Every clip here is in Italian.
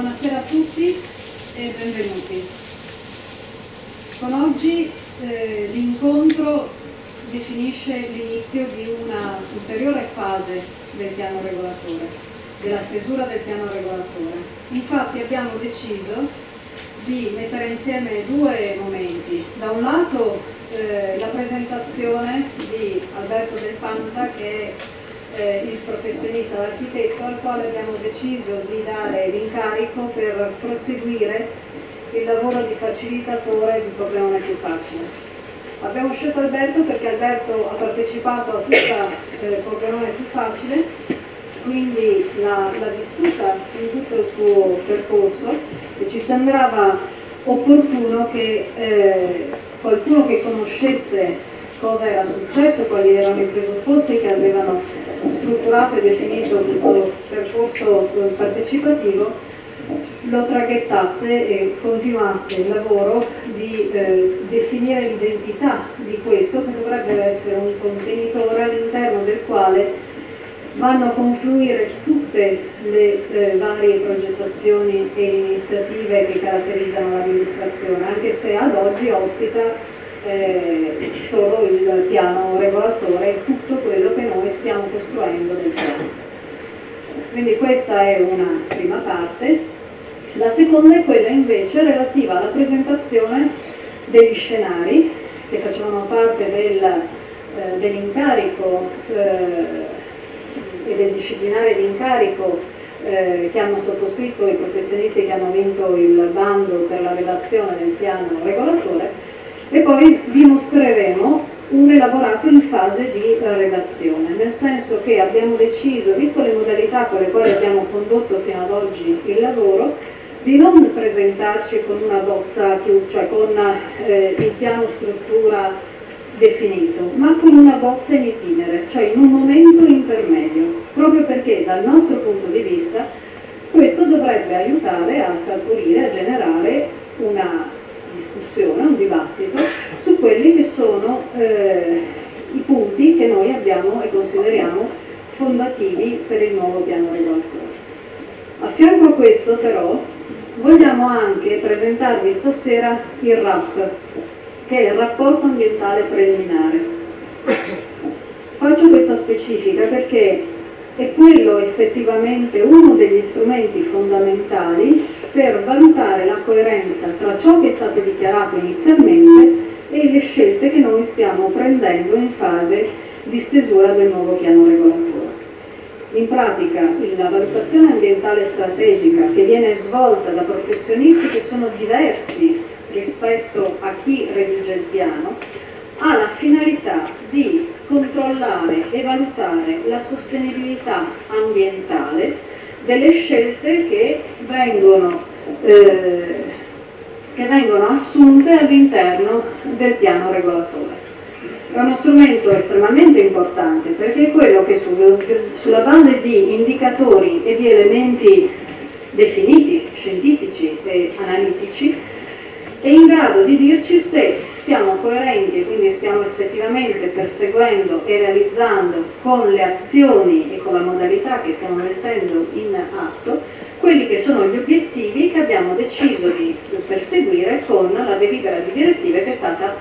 Buonasera a tutti e benvenuti. Con oggi eh, l'incontro definisce l'inizio di una ulteriore fase del piano regolatore, della stesura del piano regolatore. Infatti abbiamo deciso di mettere insieme due momenti. Da un lato eh, la presentazione di Alberto Del Panta che è eh, il professionista, l'architetto, al quale abbiamo deciso di dare l'incarico per proseguire il lavoro di facilitatore di problema più facile. Abbiamo scelto Alberto perché Alberto ha partecipato a tutta eh, Problema più facile, quindi l'ha vissuta in tutto il suo percorso e ci sembrava opportuno che eh, qualcuno che conoscesse cosa era successo, quali erano i presupposti che avevano strutturato e definito questo percorso partecipativo lo traghettasse e continuasse il lavoro di eh, definire l'identità di questo che dovrebbe essere un contenitore all'interno del quale vanno a confluire tutte le eh, varie progettazioni e iniziative che caratterizzano l'amministrazione, anche se ad oggi ospita eh, solo il piano regolatore e tutto quello che noi stiamo costruendo nel piano. Quindi questa è una prima parte. La seconda è quella invece relativa alla presentazione degli scenari che facevano parte del, eh, dell'incarico eh, e del disciplinare di incarico eh, che hanno sottoscritto i professionisti che hanno vinto il bando per la redazione del piano regolatore e poi vi mostreremo un elaborato in fase di redazione, nel senso che abbiamo deciso, visto le modalità con le quali abbiamo condotto fino ad oggi il lavoro, di non presentarci con una bozza, cioè con eh, il piano struttura definito, ma con una bozza in itinere, cioè in un momento intermedio, proprio perché dal nostro punto di vista questo dovrebbe aiutare a scaturire, a generare una discussione, un dibattito su quelli che sono eh, i punti che noi abbiamo e consideriamo fondativi per il nuovo piano regolatore. A fianco a questo però vogliamo anche presentarvi stasera il RAP, che è il rapporto ambientale preliminare. Faccio questa specifica perché è quello effettivamente uno degli strumenti fondamentali per valutare la coerenza tra ciò che è stato dichiarato inizialmente e le scelte che noi stiamo prendendo in fase di stesura del nuovo piano regolatore. In pratica la valutazione ambientale strategica che viene svolta da professionisti che sono diversi rispetto a chi redige il piano ha la finalità di controllare e valutare la sostenibilità ambientale delle scelte che vengono, eh, che vengono assunte all'interno del piano regolatore. È uno strumento estremamente importante perché è quello che su, sulla base di indicatori e di elementi definiti, scientifici e analitici, è in grado di dirci se siamo coerenti e quindi stiamo effettivamente perseguendo e realizzando con le azioni e con la modalità che stiamo mettendo in atto quelli che sono gli obiettivi che abbiamo deciso di perseguire con la delibera di direttive che è stata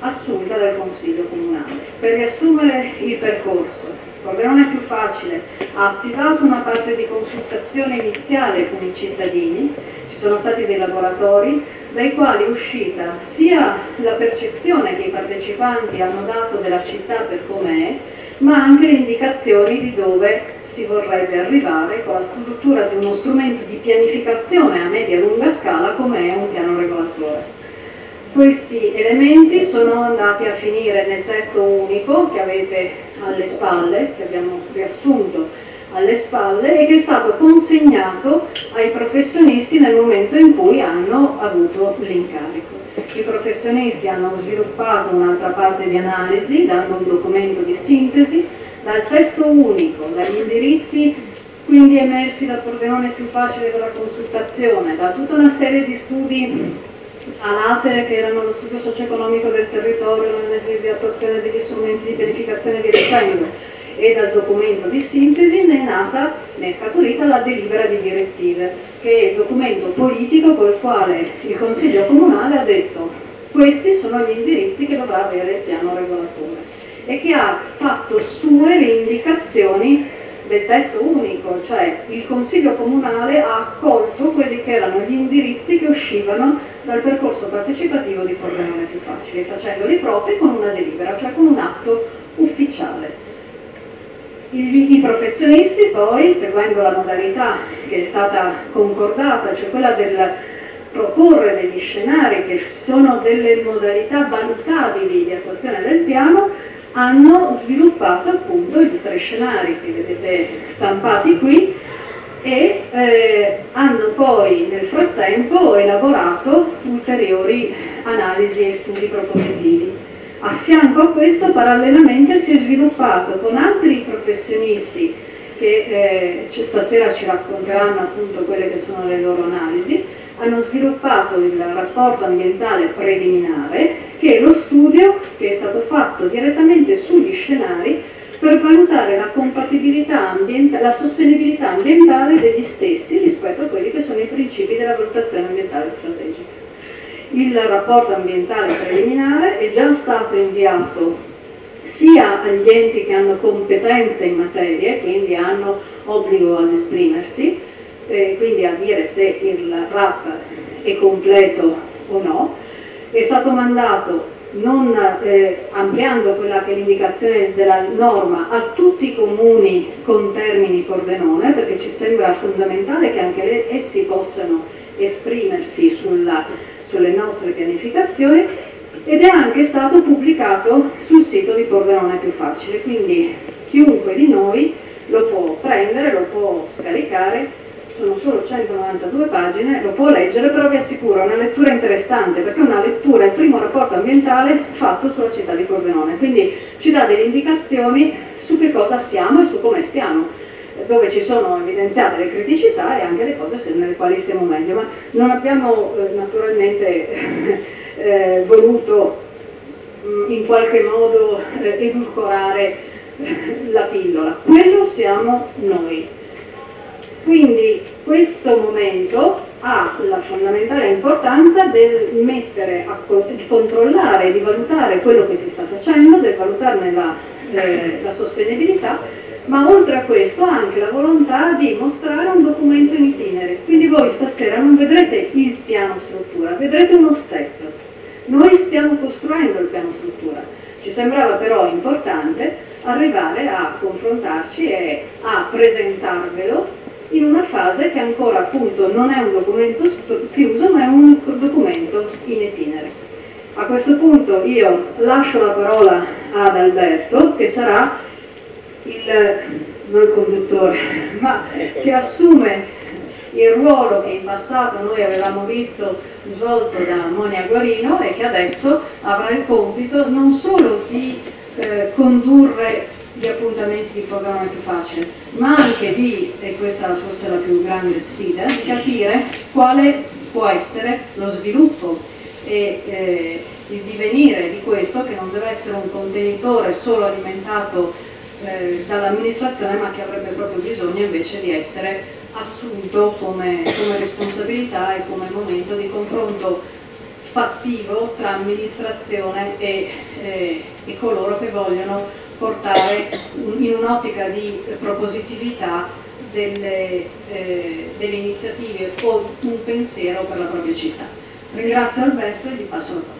assunta dal Consiglio Comunale. Per riassumere il percorso, non è più facile, ha attivato una parte di consultazione iniziale con i cittadini, ci sono stati dei laboratori dai quali è uscita sia la percezione che i partecipanti hanno dato della città per com'è, ma anche le indicazioni di dove si vorrebbe arrivare con la struttura di uno strumento di pianificazione a media e lunga scala come è un piano regolatore. Questi elementi sono andati a finire nel testo unico che avete alle spalle, che abbiamo riassunto alle spalle e che è stato consegnato ai professionisti nel momento in cui hanno avuto l'incarico. I professionisti hanno sviluppato un'altra parte di analisi dando un documento di sintesi dal testo unico, dagli indirizzi quindi emersi dal pordenone più facile della consultazione, da tutta una serie di studi a latere che erano lo studio socio-economico del territorio, l'analisi di attuazione degli strumenti di pianificazione e via dicendo, e dal documento di sintesi ne è nata, ne è scaturita la delibera di direttive che è il documento politico col quale il Consiglio Comunale ha detto questi sono gli indirizzi che dovrà avere il piano regolatore e che ha fatto sue le indicazioni del testo unico, cioè il Consiglio Comunale ha accolto quelli che erano gli indirizzi che uscivano dal percorso partecipativo di Pordenone più facile, facendoli propri con una delibera, cioè con un atto ufficiale. I, professionisti poi, seguendo la modalità che è stata concordata, cioè quella del proporre degli scenari che sono delle modalità valutabili di attuazione del piano, hanno sviluppato appunto i tre scenari che vedete stampati qui e eh, hanno poi nel frattempo elaborato ulteriori analisi e studi propositivi. A fianco a questo parallelamente si è sviluppato con altri professionisti che eh, stasera ci racconteranno appunto quelle che sono le loro analisi, hanno sviluppato il rapporto ambientale preliminare che è lo studio che è stato fatto direttamente sugli scenari per valutare la compatibilità ambientale, la sostenibilità ambientale degli stessi rispetto a quelli che sono i principi della valutazione ambientale strategica. Il rapporto ambientale preliminare è già stato inviato sia agli enti che hanno competenze in materia, quindi hanno obbligo ad esprimersi, eh, quindi a dire se il RAP è completo o no, è stato mandato non eh, ampliando quella che è l'indicazione della norma a tutti i comuni con termini cordenone, perché ci sembra fondamentale che anche essi possano esprimersi sulla, sulle nostre pianificazioni ed è anche stato pubblicato sul sito di Pordenone più facile, quindi chiunque di noi lo può prendere, lo può scaricare sono solo 192 pagine, lo può leggere, però vi assicuro è una lettura interessante perché è una lettura, il primo rapporto ambientale fatto sulla città di Pordenone, quindi ci dà delle indicazioni su che cosa siamo e su come stiamo dove ci sono evidenziate le criticità e anche le cose nelle quali stiamo meglio, ma non abbiamo eh, naturalmente eh, voluto mh, mm, in qualche modo eh, edulcorare la pillola, quello siamo noi. Quindi questo momento ha la fondamentale importanza del mettere, a, di controllare, di valutare quello che si sta facendo, del valutarne la, eh, la sostenibilità, ma oltre a questo anche la volontà di mostrare un documento in itinere. Quindi voi stasera non vedrete il piano struttura, vedrete uno step. Noi stiamo costruendo il piano struttura. Ci sembrava però importante arrivare a confrontarci e a presentarvelo in una fase che ancora appunto non è un documento chiuso ma è un documento in itinere. A questo punto io lascio la parola ad Alberto che sarà il, non conduttore, ma che assume il ruolo che in passato noi avevamo visto svolto da Monia Guarino e che adesso avrà il compito non solo di eh, condurre gli appuntamenti di programma più facile, ma anche di, e questa forse è la più grande sfida, di capire quale può essere lo sviluppo e eh, il divenire di questo che non deve essere un contenitore solo alimentato eh, dall'amministrazione ma che avrebbe proprio bisogno invece di essere assunto come, come responsabilità e come momento di confronto fattivo tra amministrazione e, eh, e coloro che vogliono portare in un'ottica di propositività delle, eh, delle, iniziative o un pensiero per la propria città. Ringrazio Alberto e gli passo la parola.